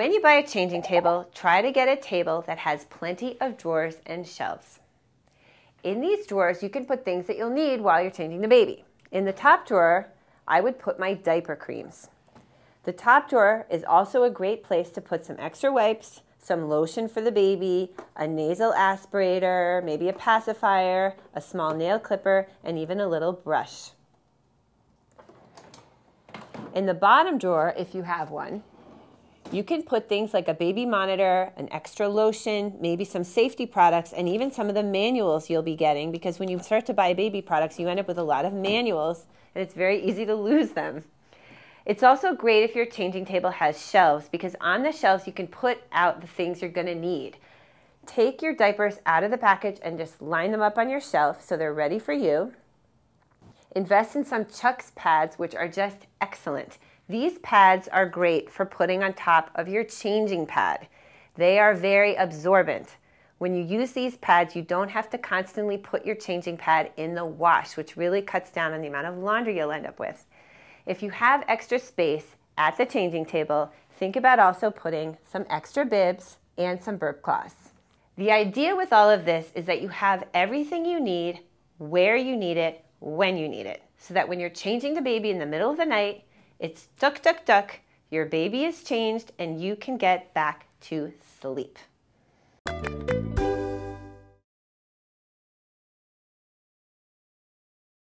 When you buy a changing table, try to get a table that has plenty of drawers and shelves. In these drawers, you can put things that you'll need while you're changing the baby. In the top drawer, I would put my diaper creams. The top drawer is also a great place to put some extra wipes, some lotion for the baby, a nasal aspirator, maybe a pacifier, a small nail clipper, and even a little brush. In the bottom drawer, if you have one, you can put things like a baby monitor, an extra lotion, maybe some safety products, and even some of the manuals you'll be getting because when you start to buy baby products, you end up with a lot of manuals and it's very easy to lose them. It's also great if your changing table has shelves because on the shelves you can put out the things you're going to need. Take your diapers out of the package and just line them up on your shelf so they're ready for you. Invest in some Chux pads, which are just excellent. These pads are great for putting on top of your changing pad. They are very absorbent. When you use these pads, you don't have to constantly put your changing pad in the wash, which really cuts down on the amount of laundry you'll end up with. If you have extra space at the changing table, think about also putting some extra bibs and some burp cloths. The idea with all of this is that you have everything you need, where you need it, when you need it, so that when you're changing the baby in the middle of the night, it's duck, duck, duck, your baby is changed, and you can get back to sleep.